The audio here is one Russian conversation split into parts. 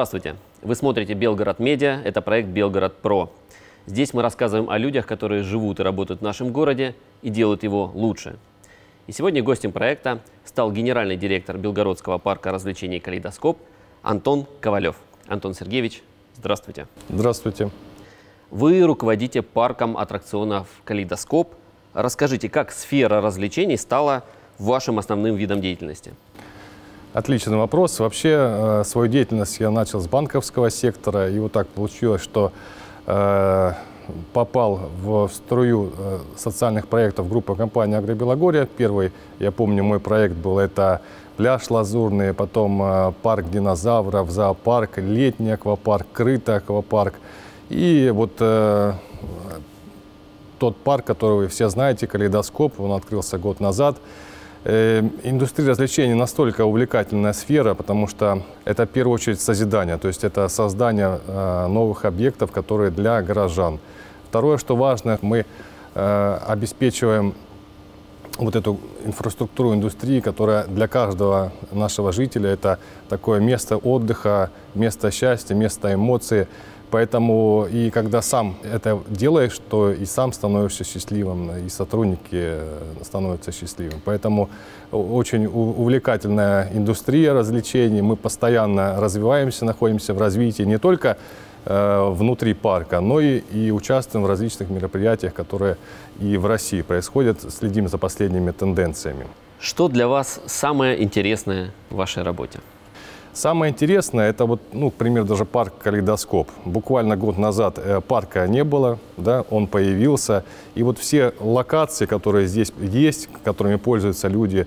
Здравствуйте! Вы смотрите «Белгород Медиа». Это проект «Белгород Про». Здесь мы рассказываем о людях, которые живут и работают в нашем городе и делают его лучше. И сегодня гостем проекта стал генеральный директор Белгородского парка развлечений «Калейдоскоп» Антон Ковалев. Антон Сергеевич, здравствуйте. Здравствуйте. Вы руководите парком аттракционов «Калейдоскоп». Расскажите, как сфера развлечений стала вашим основным видом деятельности? Отличный вопрос. Вообще э, свою деятельность я начал с банковского сектора, и вот так получилось, что э, попал в струю э, социальных проектов группы компании «Агробелогория». Первый, я помню, мой проект был это пляж Лазурный, потом парк динозавров, зоопарк, летний аквапарк, крытый аквапарк. И вот тот парк, который вы все знаете, «Калейдоскоп», он открылся год назад – индустрия развлечений настолько увлекательная сфера, потому что это в первую очередь созидание, то есть это создание э, новых объектов, которые для горожан. Второе, что важно, мы э, обеспечиваем вот эту инфраструктуру индустрии, которая для каждого нашего жителя это такое место отдыха, место счастья, место эмоций. Поэтому и когда сам это делаешь, то и сам становишься счастливым, и сотрудники э, становятся счастливым. Поэтому очень увлекательная индустрия развлечений. Мы постоянно развиваемся, находимся в развитии не только э, внутри парка, но и, и участвуем в различных мероприятиях, которые и в России происходят. Следим за последними тенденциями. Что для вас самое интересное в вашей работе? Самое интересное, это вот, ну, к примеру, даже парк «Калейдоскоп». Буквально год назад э, парка не было, да, он появился. И вот все локации, которые здесь есть, которыми пользуются люди,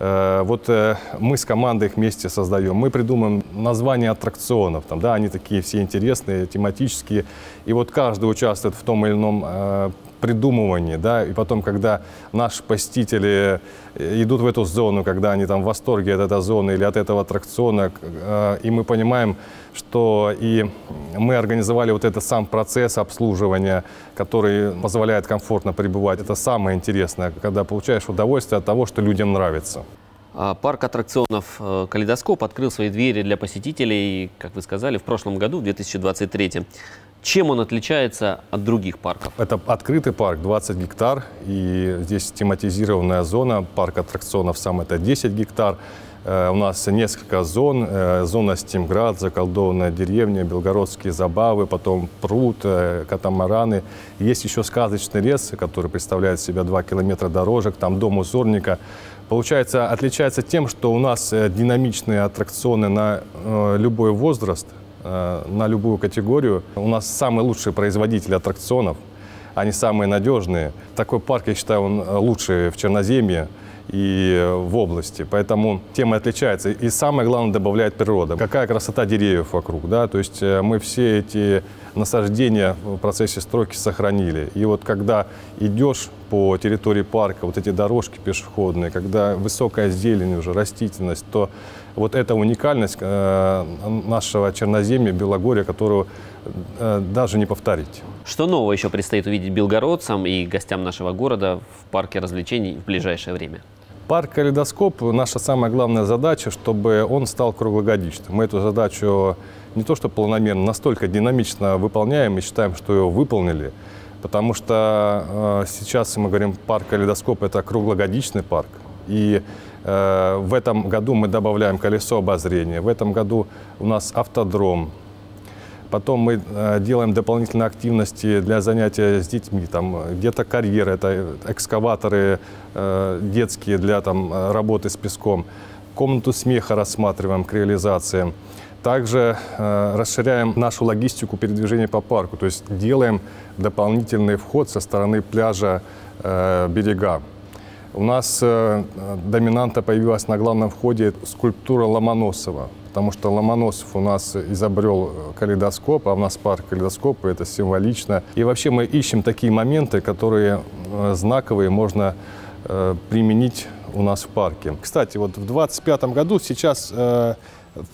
э, вот э, мы с командой их вместе создаем. Мы придумаем названия аттракционов, там, да, они такие все интересные, тематические. И вот каждый участвует в том или ином придумывании, да, и потом, когда наши посетители э, идут в эту зону, когда они там в восторге от этой зоны или от этого аттракциона, э, и мы понимаем, что и мы организовали вот этот сам процесс обслуживания, который позволяет комфортно пребывать. Это самое интересное, когда получаешь удовольствие от того, что людям нравится. А, парк аттракционов э, «Калейдоскоп» открыл свои двери для посетителей, как вы сказали, в прошлом году, в 2023. Чем он отличается от других парков? Это открытый парк, 20 гектар, и здесь тематизированная зона. Парк аттракционов сам это 10 гектар. Э, у нас несколько зон. Э, зона Стимград, заколдованная деревня, белгородские забавы, потом пруд, э, катамараны. Есть еще сказочный лес, который представляет себя 2 километра дорожек, там дом узорника. Получается, отличается тем, что у нас динамичные аттракционы на любой возраст – на любую категорию. У нас самые лучшие производители аттракционов, они самые надежные. Такой парк, я считаю, он э, лучший в Черноземье и в области. Поэтому тема отличается. И самое главное, добавляет природа. Какая красота деревьев вокруг. Да? То есть э, мы все эти насаждения в процессе стройки сохранили. И вот когда идешь по территории парка, вот эти дорожки пешеходные, когда высокая зелень уже, растительность, то вот эта уникальность э, нашего Черноземья, Белогорья, которую э, даже не повторить. Что нового еще предстоит увидеть белгородцам и гостям нашего города в парке развлечений в ближайшее время? Парк «Калейдоскоп» – наша самая главная задача, чтобы он стал круглогодичным. Мы эту задачу не то что планомерно, настолько динамично выполняем и считаем, что ее выполнили. Потому что э, сейчас мы говорим, парк «Калейдоскоп» – это круглогодичный парк. И э, в этом году мы добавляем колесо обозрения. В этом году у нас автодром, Потом мы э, делаем дополнительные активности для занятия с детьми. Там где-то карьеры, это экскаваторы э, детские для там, работы с песком. Комнату смеха рассматриваем к реализации. Также э, расширяем нашу логистику передвижения по парку, то есть делаем дополнительный вход со стороны пляжа э, берега. У нас э, доминанта появилась на главном входе скульптура Ломоносова потому что Ломоносов у нас изобрел калейдоскоп, а у нас парк калейдоскопа, это символично. И вообще мы ищем такие моменты, которые э, знаковые, можно э, применить у нас в парке. Кстати, вот в 2025 году сейчас э,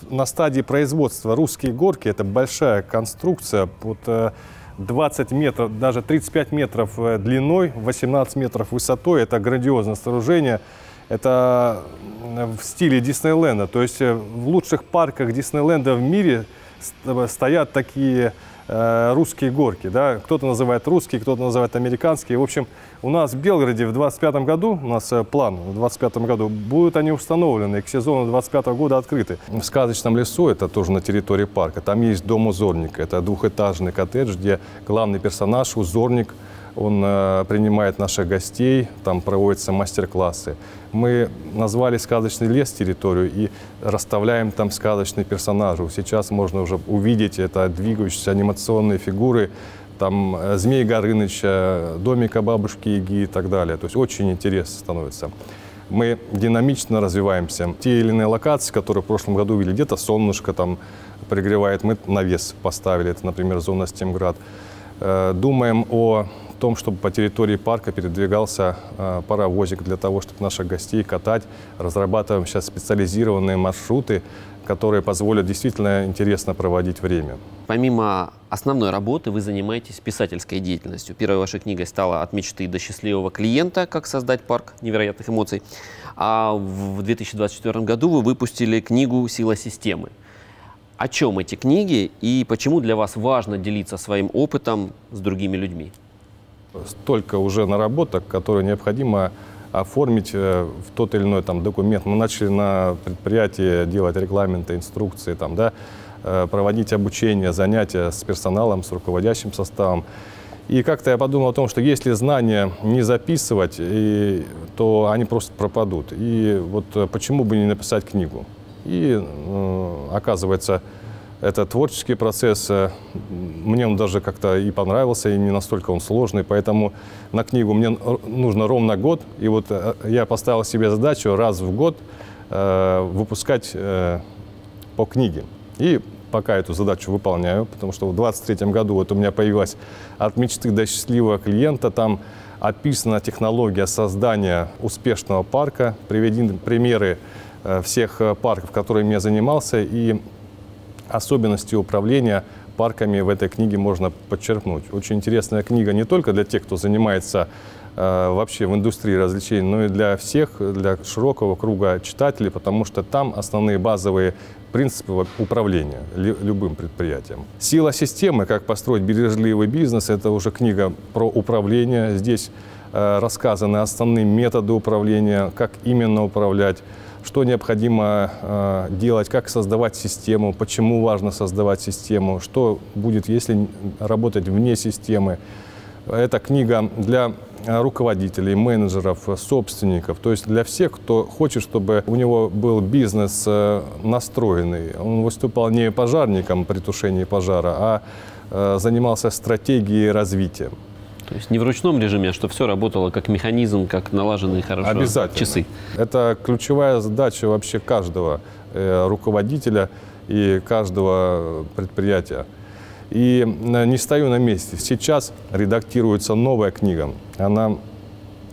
на стадии производства русские горки, это большая конструкция, вот, 20 метров, даже 35 метров длиной, 18 метров высотой, это грандиозное сооружение. Это в стиле Диснейленда. То есть в лучших парках Диснейленда в мире стоят такие Э, русские горки. Да? Кто-то называет русские, кто-то называет американские. В общем, у нас в Белгороде в 2025 году, у нас э, план в 2025 году, будут они установлены, к сезону 2025 года открыты. В сказочном лесу, это тоже на территории парка, там есть дом узорника. Это двухэтажный коттедж, где главный персонаж, узорник – он э, принимает наших гостей, там проводятся мастер-классы. Мы назвали «Сказочный лес» территорию и расставляем там сказочные персонажи. Сейчас можно уже увидеть это двигающиеся анимационные фигуры, там э, Змей Горыныча, домика бабушки Яги и так далее. То есть очень интересно становится. Мы динамично развиваемся. Те или иные локации, которые в прошлом году увидели, где-то солнышко там пригревает, мы навес поставили, это, например, зона Стемград. Э, думаем о том, чтобы по территории парка передвигался э, паровозик для того, чтобы наших гостей катать. Разрабатываем сейчас специализированные маршруты, которые позволят действительно интересно проводить время. Помимо основной работы вы занимаетесь писательской деятельностью. Первой вашей книгой стала «От мечты до счастливого клиента. Как создать парк невероятных эмоций». А в 2024 году вы выпустили книгу «Сила системы». О чем эти книги и почему для вас важно делиться своим опытом с другими людьми? Столько уже наработок, которые необходимо оформить э, в тот или иной там, документ. Мы начали на предприятии делать регламенты, инструкции, там, да, э, проводить обучение, занятия с персоналом, с руководящим составом. И как-то я подумал о том, что если знания не записывать, и, то они просто пропадут. И вот э, почему бы не написать книгу? И оказывается, это творческий процесс. Э, мне он даже как-то и понравился, и не настолько он сложный. Поэтому на книгу мне нужно ровно год. И вот э, я поставил себе задачу раз в год э, выпускать по книге. И пока эту задачу выполняю, потому что в 2023 году вот у меня появилась «От мечты до счастливого клиента». Там описана технология создания успешного парка, приведены примеры всех парков, которыми я занимался, и особенности управления парками в этой книге можно подчеркнуть. Очень интересная книга не только для тех, кто занимается э, вообще в индустрии развлечений, но и для всех, для широкого круга читателей, потому что там основные базовые принципы управления любым предприятием. «Сила системы. Как построить бережливый бизнес» — это уже книга про управление. Здесь э, рассказаны основные методы управления, как именно управлять, что необходимо э, делать, как создавать систему, почему важно создавать систему, что будет, если работать вне системы. Это книга для руководителей, менеджеров, собственников, то есть для всех, кто хочет, чтобы у него был бизнес э, настроенный. Он выступал не пожарником при тушении пожара, а э, занимался стратегией развития. То есть не в ручном режиме, а что все работало как механизм, как налаженные хорошо Обязательно. часы. Это ключевая задача вообще каждого э, руководителя и каждого предприятия. И э, не стою на месте. Сейчас редактируется новая книга. Она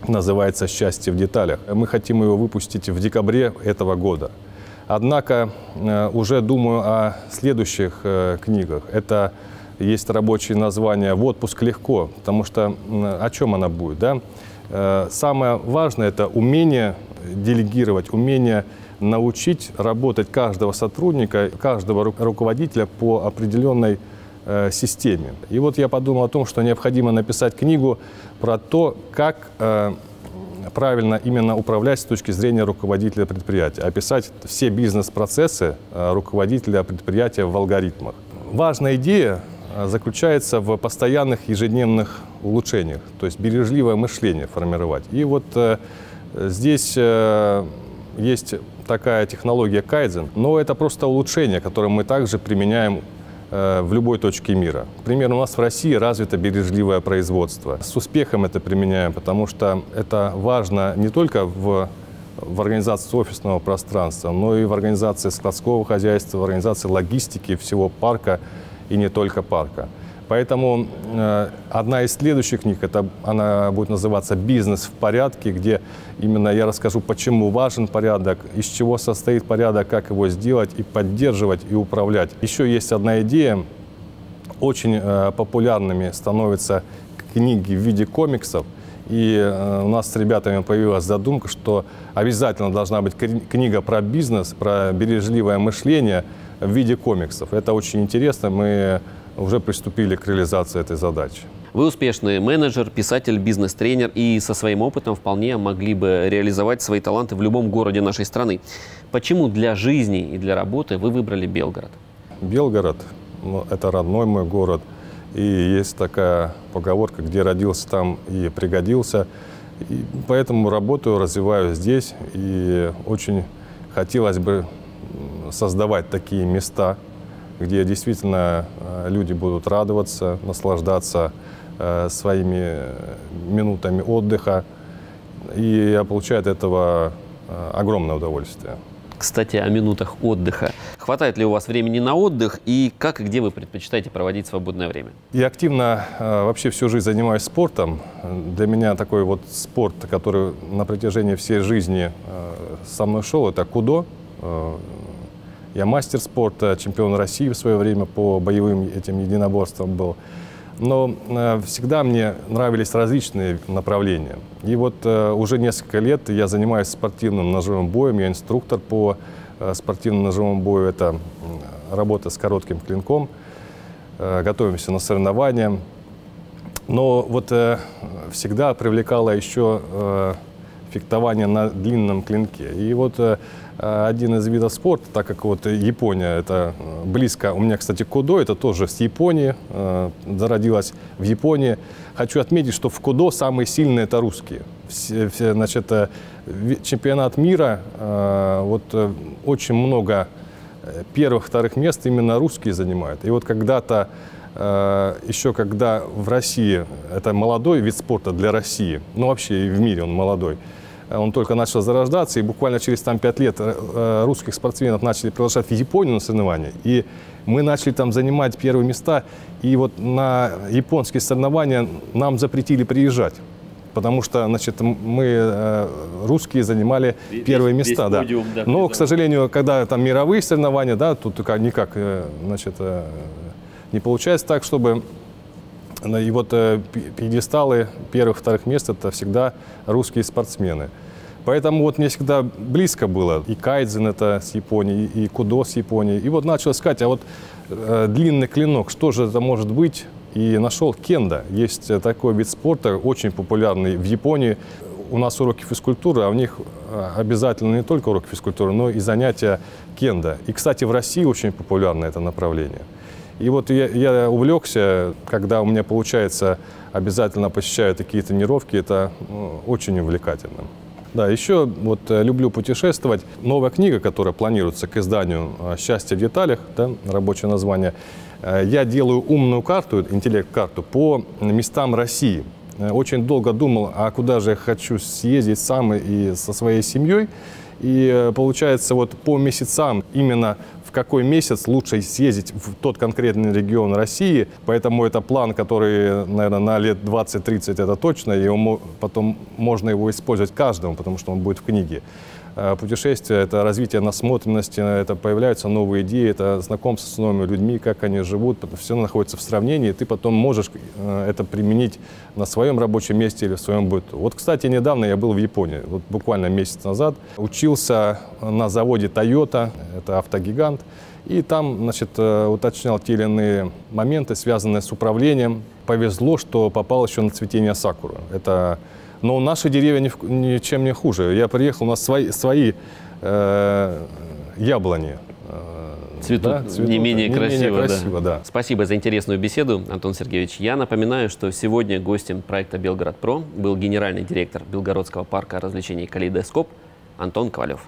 называется «Счастье в деталях». Мы хотим ее выпустить в декабре этого года. Однако э, уже думаю о следующих э, книгах. Это есть рабочее название «В отпуск легко», потому что о чем она будет, да? Э, самое важное – это умение делегировать, умение научить работать каждого сотрудника, каждого руководителя по определенной э, системе. И вот я подумал о том, что необходимо написать книгу про то, как э, правильно именно управлять с точки зрения руководителя предприятия, описать все бизнес-процессы руководителя предприятия в алгоритмах. Важная идея заключается в постоянных ежедневных улучшениях, то есть бережливое мышление формировать. И вот э, здесь э, есть такая технология кайдзен, но это просто улучшение, которое мы также применяем э, в любой точке мира. Например, у нас в России развито бережливое производство. С успехом это применяем, потому что это важно не только в в организации офисного пространства, но и в организации складского хозяйства, в организации логистики всего парка и не только парка. Поэтому э, одна из следующих книг, это, она будет называться «Бизнес в порядке», где именно я расскажу, почему важен порядок, из чего состоит порядок, как его сделать и поддерживать и управлять. Еще есть одна идея, очень э, популярными становятся книги в виде комиксов. И э, у нас с ребятами появилась задумка, что обязательно должна быть книга про бизнес, про бережливое мышление в виде комиксов. Это очень интересно. Мы уже приступили к реализации этой задачи. Вы успешный менеджер, писатель, бизнес-тренер и со своим опытом вполне могли бы реализовать свои таланты в любом городе нашей страны. Почему для жизни и для работы вы выбрали Белгород? Белгород ну, – это родной мой город. И есть такая поговорка, где родился, там и пригодился. И поэтому работаю, развиваю здесь. И очень хотелось бы создавать такие места, где действительно э, люди будут радоваться, наслаждаться Э, своими э, минутами отдыха. И я получаю от этого огромное удовольствие. Кстати, о минутах отдыха. Хватает ли у вас времени на отдых и как и где вы предпочитаете проводить свободное время? Я активно вообще всю жизнь занимаюсь спортом. Для меня такой вот спорт, который на протяжении всей жизни со мной шел, это кудо. Я мастер спорта, чемпион России в свое время по боевым этим единоборствам был но э, всегда мне нравились различные направления. И вот э, уже несколько лет я занимаюсь спортивным ножевым боем, я инструктор по э, спортивному ножевому бою, это работа с коротким клинком, готовимся на соревнования. Но вот всегда привлекало еще фехтование на длинном клинке. И вот один из видов спорта, так как вот Япония, это э, близко. У меня, кстати, кудо, это тоже с Японии, э, зародилась в Японии. Хочу отметить, что в кудо самые сильные это русские. Значит, чемпионат мира, вот очень много первых, вторых мест именно русские занимают. И вот когда-то, еще когда в России, это молодой вид спорта для России, ну вообще и в мире он молодой, он только начал зарождаться, и буквально через там, 5 лет э, э, русских спортсменов начали приглашать в Японию на соревнования. И мы начали там занимать первые места, и вот на японские соревнования нам запретили приезжать. Потому что, значит, мы, э, русские, занимали весь, первые места. Весь подиум, да. Да, Но, к сожалению, когда там мировые соревнования, да, тут никак, значит, не получается так, чтобы и вот э, пьедесталы первых, вторых мест – это всегда русские спортсмены. Поэтому вот мне всегда близко было. И кайдзен это с Японии, и кудо с Японии. И вот начал искать, а вот э, длинный клинок, что же это может быть? И нашел кенда. Есть э, такой вид спорта, очень популярный в Японии. У нас уроки физкультуры, а у них э, обязательно не только уроки физкультуры, но и занятия кенда. И, кстати, в России очень популярно это направление. И вот я, я увлекся, когда у меня получается обязательно посещаю такие тренировки, это очень увлекательно. Да, еще вот э, люблю путешествовать. Новая книга, которая планируется к изданию э, «Счастье в деталях», да, рабочее название, э, я делаю умную карту, интеллект-карту по местам России. Очень долго думал, а куда же я хочу съездить сам и со своей семьей. И получается, вот по месяцам именно какой месяц лучше съездить в тот конкретный регион России. Поэтому это план, который, наверное, на лет 20-30 это точно, и потом можно его использовать каждому, потому что он будет в книге. Э, путешествие – это развитие насмотренности, это появляются новые идеи, это знакомство с новыми людьми, как они живут, все находится в сравнении, и ты потом можешь э, это применить на своем рабочем месте или в своем быту. Вот, кстати, недавно я был в Японии, вот буквально месяц назад, учился на заводе Toyota, это автогигант, и там, значит, э, уточнял те или иные моменты, связанные с управлением. Повезло, что попал еще на цветение сакуры. Это но наши деревья ничем не хуже. Я приехал, у нас свои, свои э, яблони. Э, цветут, да, цветут не менее не красиво. Менее красиво да. Да. Спасибо за интересную беседу, Антон Сергеевич. Я напоминаю, что сегодня гостем проекта «Белгород Про» был генеральный директор Белгородского парка развлечений «Калейдоскоп» Антон Ковалев.